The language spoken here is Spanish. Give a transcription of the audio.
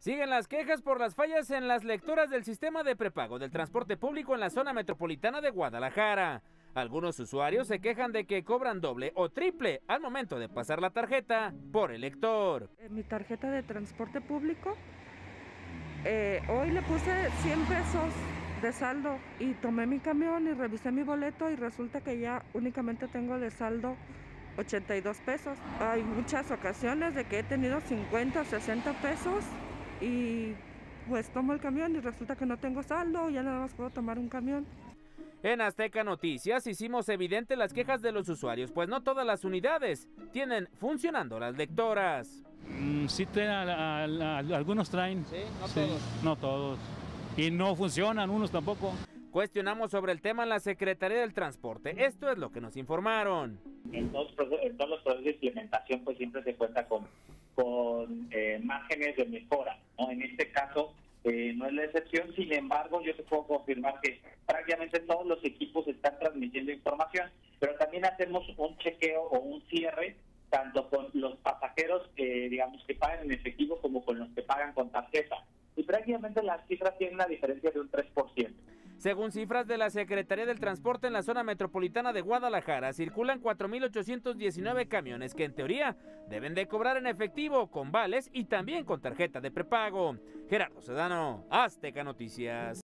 Siguen las quejas por las fallas en las lecturas del sistema de prepago del transporte público en la zona metropolitana de Guadalajara. Algunos usuarios se quejan de que cobran doble o triple al momento de pasar la tarjeta por el lector. Mi tarjeta de transporte público, eh, hoy le puse 100 pesos de saldo y tomé mi camión y revisé mi boleto y resulta que ya únicamente tengo de saldo 82 pesos. Hay muchas ocasiones de que he tenido 50 o 60 pesos y pues tomo el camión y resulta que no tengo saldo, ya nada más puedo tomar un camión. En Azteca Noticias hicimos evidente las quejas de los usuarios, pues no todas las unidades tienen funcionando las lectoras. Mm, sí, algunos traen. Sí, no todos. No todos. Y no funcionan unos tampoco. Cuestionamos sobre el tema en la Secretaría del Transporte. Esto es lo que nos informaron. En todos, en todos los procesos de implementación pues siempre se cuenta con, con eh, márgenes de mejora. En este caso eh, no es la excepción, sin embargo yo te puedo confirmar que prácticamente todos los equipos están transmitiendo información, pero también hacemos un chequeo o un cierre tanto con los pasajeros que digamos que pagan en efectivo como con los que pagan con tarjeta. Y prácticamente las cifras tienen una diferencia de un 3%. Según cifras de la Secretaría del Transporte en la zona metropolitana de Guadalajara, circulan 4.819 camiones que en teoría deben de cobrar en efectivo, con vales y también con tarjeta de prepago. Gerardo Sedano, Azteca Noticias.